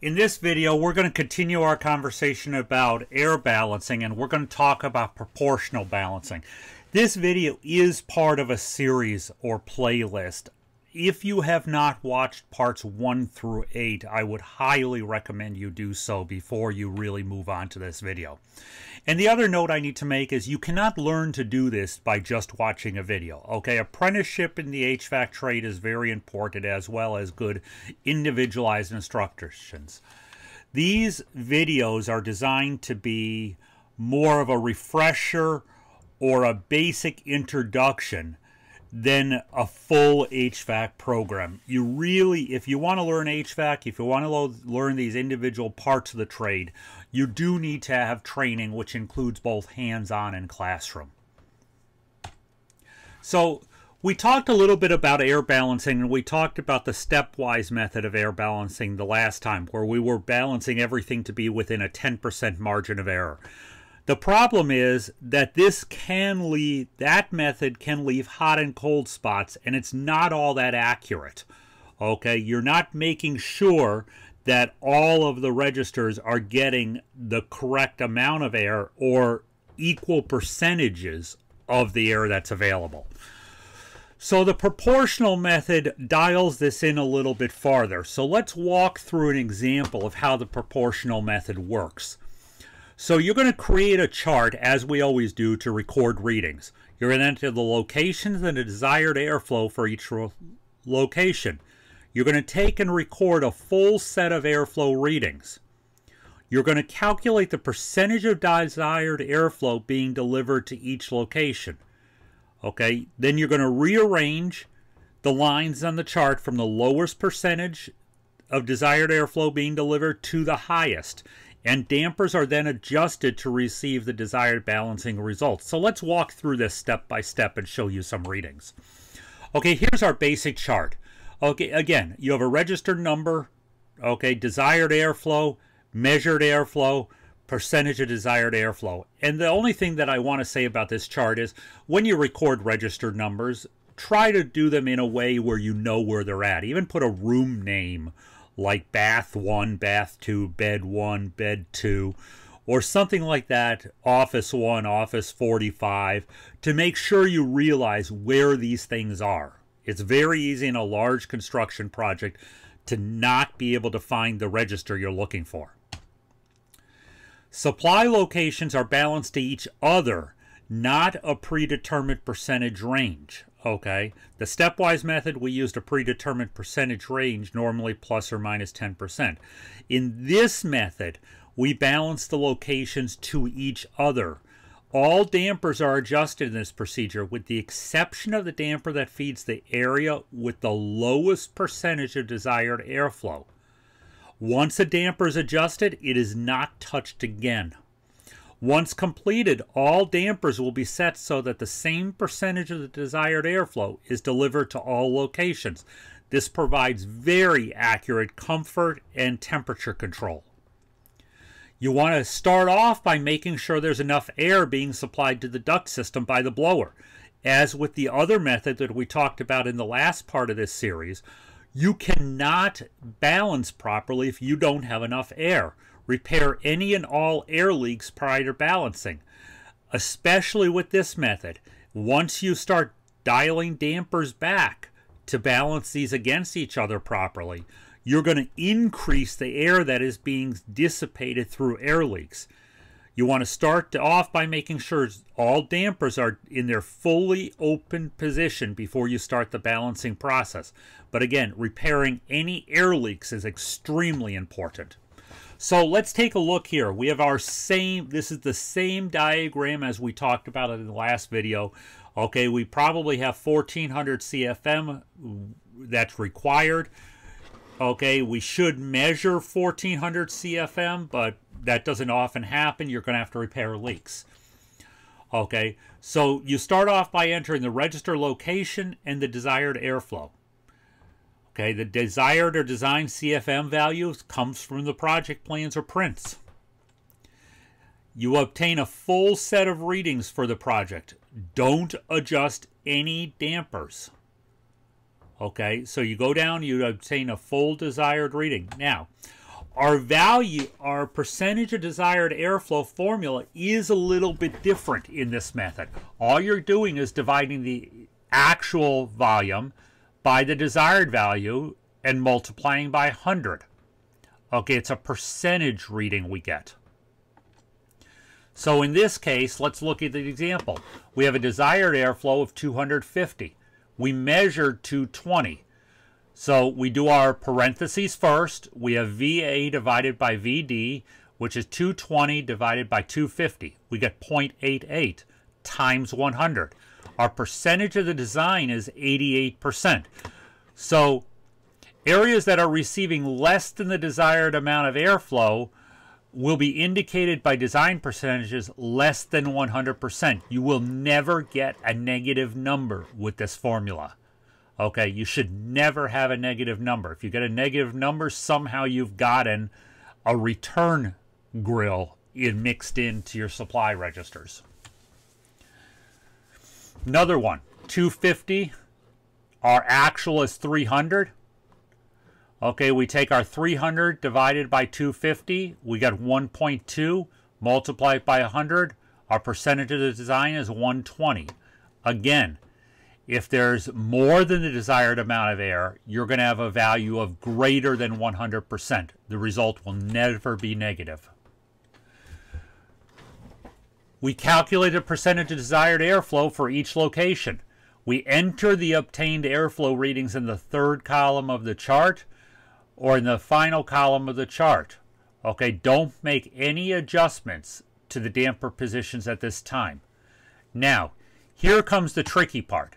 In this video, we're going to continue our conversation about air balancing and we're going to talk about proportional balancing. This video is part of a series or playlist. If you have not watched parts 1 through 8, I would highly recommend you do so before you really move on to this video. And the other note I need to make is you cannot learn to do this by just watching a video. Okay, apprenticeship in the HVAC trade is very important as well as good individualized instructions. These videos are designed to be more of a refresher or a basic introduction than a full HVAC program. You really, if you want to learn HVAC, if you want to learn these individual parts of the trade, you do need to have training which includes both hands-on and classroom. So we talked a little bit about air balancing and we talked about the stepwise method of air balancing the last time where we were balancing everything to be within a 10% margin of error. The problem is that this can leave, that method can leave hot and cold spots, and it's not all that accurate. Okay, you're not making sure that all of the registers are getting the correct amount of air or equal percentages of the air that's available. So the proportional method dials this in a little bit farther. So let's walk through an example of how the proportional method works. So you're going to create a chart, as we always do, to record readings. You're going to enter the locations and the desired airflow for each location. You're going to take and record a full set of airflow readings. You're going to calculate the percentage of desired airflow being delivered to each location. Okay, then you're going to rearrange the lines on the chart from the lowest percentage of desired airflow being delivered to the highest and dampers are then adjusted to receive the desired balancing results. So let's walk through this step by step and show you some readings. Okay, here's our basic chart. Okay, again, you have a registered number, okay, desired airflow, measured airflow, percentage of desired airflow. And the only thing that I want to say about this chart is when you record registered numbers, try to do them in a way where you know where they're at. Even put a room name like bath 1, bath 2, bed 1, bed 2, or something like that, office 1, office 45, to make sure you realize where these things are. It's very easy in a large construction project to not be able to find the register you're looking for. Supply locations are balanced to each other, not a predetermined percentage range. Okay, the stepwise method, we used a predetermined percentage range, normally plus or minus 10%. In this method, we balance the locations to each other. All dampers are adjusted in this procedure with the exception of the damper that feeds the area with the lowest percentage of desired airflow. Once a damper is adjusted, it is not touched again. Once completed, all dampers will be set so that the same percentage of the desired airflow is delivered to all locations. This provides very accurate comfort and temperature control. You want to start off by making sure there's enough air being supplied to the duct system by the blower. As with the other method that we talked about in the last part of this series, you cannot balance properly if you don't have enough air. Repair any and all air leaks prior to balancing, especially with this method. Once you start dialing dampers back to balance these against each other properly, you're going to increase the air that is being dissipated through air leaks. You want to start off by making sure all dampers are in their fully open position before you start the balancing process. But again, repairing any air leaks is extremely important. So let's take a look here. We have our same, this is the same diagram as we talked about in the last video. Okay, we probably have 1400 CFM that's required. Okay, we should measure 1400 CFM, but that doesn't often happen. You're going to have to repair leaks. Okay, so you start off by entering the register location and the desired airflow. Okay, the desired or designed CFM value comes from the project plans or prints. You obtain a full set of readings for the project. Don't adjust any dampers. Okay, so you go down, you obtain a full desired reading. Now, our value, our percentage of desired airflow formula is a little bit different in this method. All you're doing is dividing the actual volume by the desired value and multiplying by 100. Okay, it's a percentage reading we get. So in this case, let's look at the example. We have a desired airflow of 250. We measured 220. So we do our parentheses first. We have VA divided by VD, which is 220 divided by 250. We get 0.88 times 100. Our percentage of the design is 88%. So areas that are receiving less than the desired amount of airflow will be indicated by design percentages less than 100%. You will never get a negative number with this formula. Okay, you should never have a negative number. If you get a negative number, somehow you've gotten a return grill in mixed into your supply registers. Another one, 250. Our actual is 300. Okay, we take our 300 divided by 250. We got 1.2. Multiply it by 100. Our percentage of the design is 120. Again, if there's more than the desired amount of air, you're going to have a value of greater than 100%. The result will never be negative. We calculate a percentage of desired airflow for each location. We enter the obtained airflow readings in the third column of the chart or in the final column of the chart. Okay, don't make any adjustments to the damper positions at this time. Now, here comes the tricky part.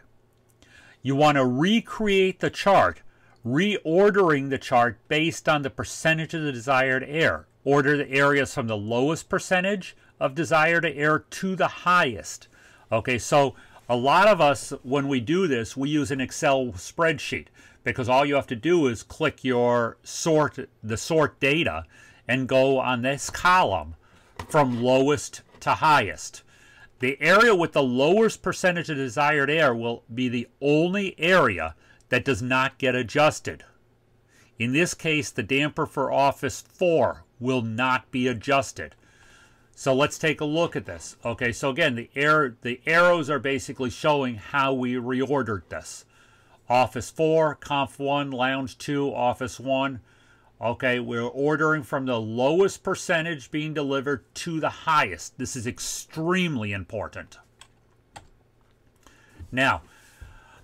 You want to recreate the chart, reordering the chart based on the percentage of the desired air. Order the areas from the lowest percentage of desired air to the highest. Okay, so a lot of us, when we do this, we use an Excel spreadsheet because all you have to do is click your sort, the sort data, and go on this column from lowest to highest. The area with the lowest percentage of desired air will be the only area that does not get adjusted. In this case, the damper for Office 4 will not be adjusted. So let's take a look at this. Okay, so again, the, air, the arrows are basically showing how we reordered this. Office 4, Conf 1, Lounge 2, Office 1. Okay, we're ordering from the lowest percentage being delivered to the highest. This is extremely important. Now,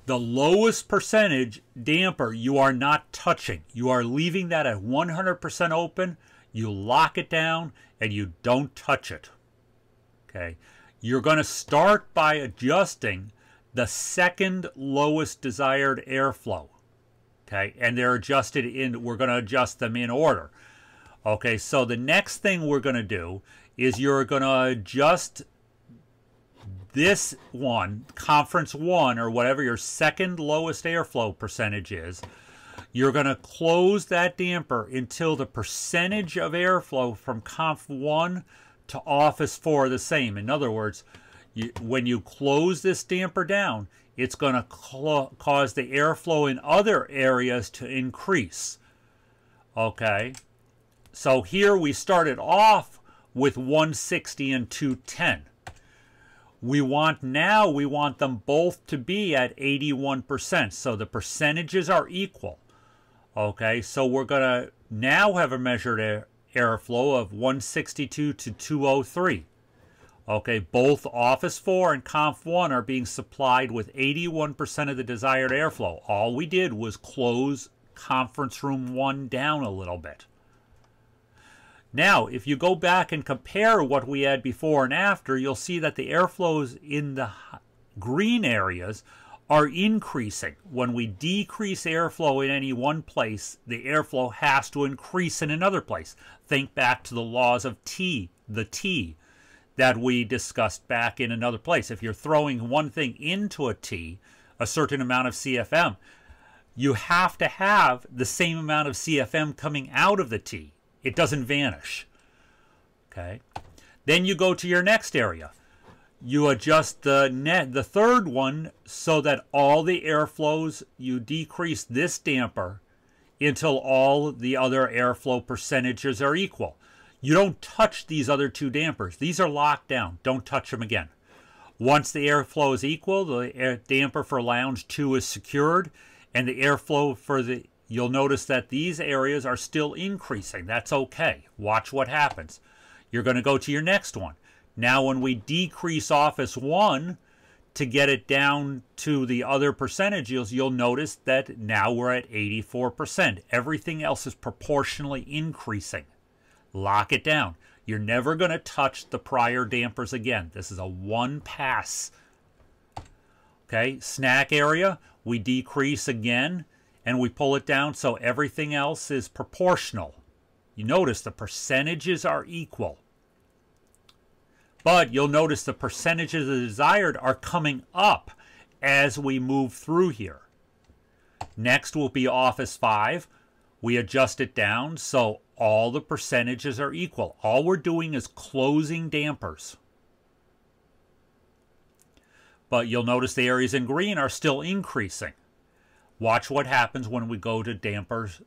the lowest percentage damper you are not touching. You are leaving that at 100% open. You lock it down and you don't touch it. Okay, you're going to start by adjusting the second lowest desired airflow. Okay, and they're adjusted in, we're going to adjust them in order. Okay, so the next thing we're going to do is you're going to adjust this one, conference one, or whatever your second lowest airflow percentage is. You're going to close that damper until the percentage of airflow from conf 1 to office 4 are the same. In other words, you, when you close this damper down, it's going to cause the airflow in other areas to increase. Okay, so here we started off with 160 and 210. We want now, we want them both to be at 81%. So the percentages are equal. Okay, so we're going to now have a measured air, airflow of 162 to 203. Okay, both Office 4 and Conf 1 are being supplied with 81% of the desired airflow. All we did was close Conference Room 1 down a little bit. Now, if you go back and compare what we had before and after, you'll see that the airflows in the green areas are increasing. When we decrease airflow in any one place, the airflow has to increase in another place. Think back to the laws of T, the T that we discussed back in another place. If you're throwing one thing into a T, a certain amount of CFM, you have to have the same amount of CFM coming out of the T. It doesn't vanish. Okay. Then you go to your next area. You adjust the net, the third one, so that all the air flows, you decrease this damper until all the other airflow percentages are equal. You don't touch these other two dampers. These are locked down. Don't touch them again. Once the airflow is equal, the damper for lounge 2 is secured, and the airflow for the, you'll notice that these areas are still increasing. That's okay. Watch what happens. You're going to go to your next one. Now when we decrease office 1 to get it down to the other percentages, you'll notice that now we're at 84%. Everything else is proportionally increasing. Lock it down. You're never going to touch the prior dampers again. This is a one pass. Okay, snack area, we decrease again and we pull it down so everything else is proportional. You notice the percentages are equal. But you'll notice the percentages of desired are coming up as we move through here. Next will be Office 5. We adjust it down so all the percentages are equal. All we're doing is closing dampers. But you'll notice the areas in green are still increasing. Watch what happens when we go to dampers,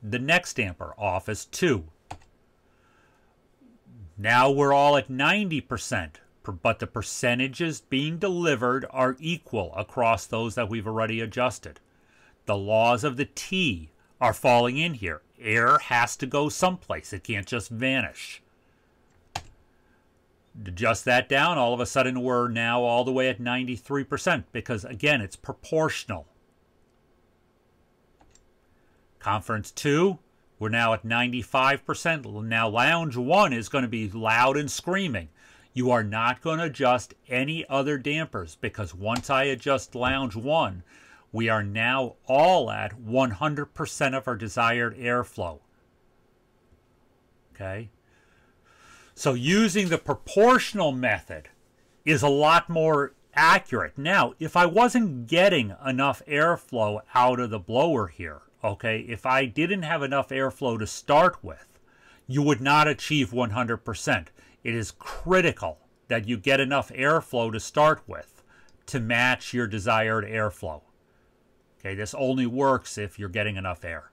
the next damper, Office 2. Now we're all at 90%, but the percentages being delivered are equal across those that we've already adjusted. The laws of the T are falling in here air has to go someplace. It can't just vanish. Adjust that down, all of a sudden we're now all the way at 93% because, again, it's proportional. Conference 2, we're now at 95%. Now lounge 1 is going to be loud and screaming. You are not going to adjust any other dampers because once I adjust lounge 1, we are now all at 100% of our desired airflow. Okay? So using the proportional method is a lot more accurate. Now, if I wasn't getting enough airflow out of the blower here, okay, if I didn't have enough airflow to start with, you would not achieve 100%. It is critical that you get enough airflow to start with to match your desired airflow. Okay, this only works if you're getting enough air.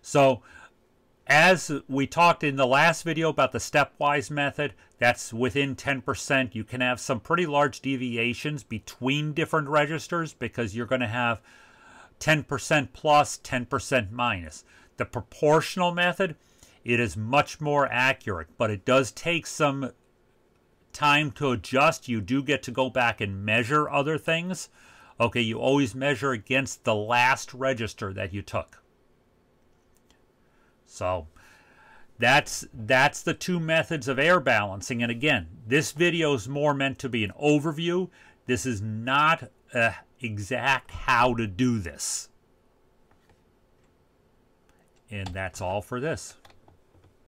So as we talked in the last video about the stepwise method, that's within 10%. You can have some pretty large deviations between different registers because you're going to have 10% plus, 10% minus. The proportional method, it is much more accurate, but it does take some time to adjust. You do get to go back and measure other things. Okay, you always measure against the last register that you took. So that's that's the two methods of air balancing. And again, this video is more meant to be an overview. This is not a exact how to do this. And that's all for this.